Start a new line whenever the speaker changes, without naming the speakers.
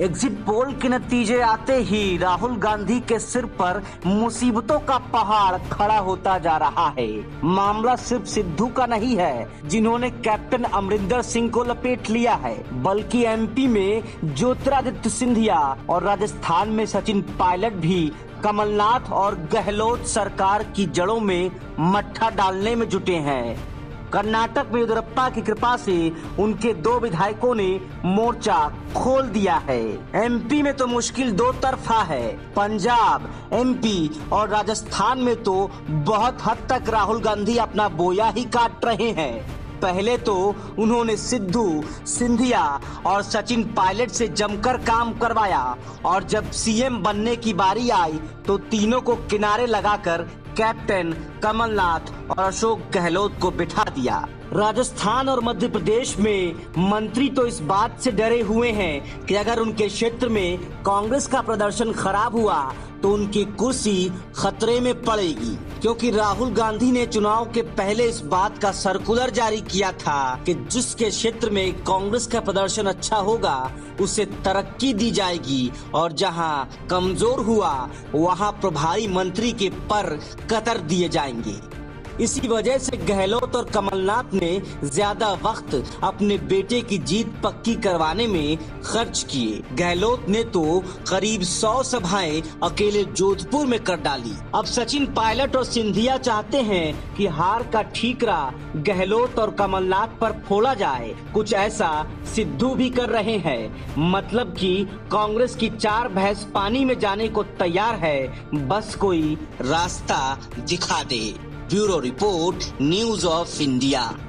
Exit poll के नतीजे आते ही राहुल गांधी के सिर पर मुसीबतों का पहाड़ खड़ा होता जा रहा है। मामला सिर्फ़ सिद्धू का नहीं है, जिन्होंने कैप्टन अमरिंदर सिंह को लपेट लिया है, बल्कि एमपी में ज्योतिरादित्य सिंधिया और राजस्थान में सचिन पायलट भी कमलनाथ और गहलोत सरकार की जड़ों में मट्ठा डालने में जुटे हैं। कर्नाटक में येदुरप्पा की कृपा से उनके दो विधायकों ने मोर्चा खोल दिया है। एमपी में तो मुश्किल दो तरफा है। पंजाब, एमपी और राजस्थान में तो बहुत हद तक राहुल गांधी अपना बोया ही काट रहे हैं। पहले तो उन्होंने सिद्धू, सिंधिया और सचिन पायलट से जमकर काम करवाया और जब सीएम बनने की बारी आई तो तीनों को किनारे लगाकर कैप्टन कमलनाथ और अशोक गहलोत को बिठा दिया। राजस्थान और मध्य प्रदेश में मंत्री तो इस बात से डरे हुए हैं कि अगर उनके क्षेत्र में कांग्रेस का प्रदर्शन खराब हुआ तो उनकी कुर्सी खतरे में पड़ेगी। क्योंकि राहुल गांधी ने चुनाव के पहले इस बात का सर्कुलर जारी किया था कि जिसके क्षेत्र में कांग्रेस का प्रदर्शन अच्छा होगा, उसे तरक्की दी जाएगी और जहाँ कमज़ोर हुआ, वहाँ प्रभारी मंत्री के पर कतर दिए जाएँगे। इसी वजह से गहलोत और कमलनाथ ने ज़्यादा वक्त अपने बेटे की जीत पक्की करवाने में खर्च किए। गहलोत ने तो करीब सौ सभाएँ अकेले जोधपुर में कर डाली। अब सचिन पायलट और सिंधिया चाहते हैं कि हार का ठीकरा गहलोत और कमलनाथ पर फोड़ा जाए। कुछ ऐसा सिद्धू भी कर रहे हैं। मतलब कि कांग्रेस की चार भैंस पानी में जाने को तैयार है। बस कोई रास्ता दिखा दे। Bureau Report, News of India.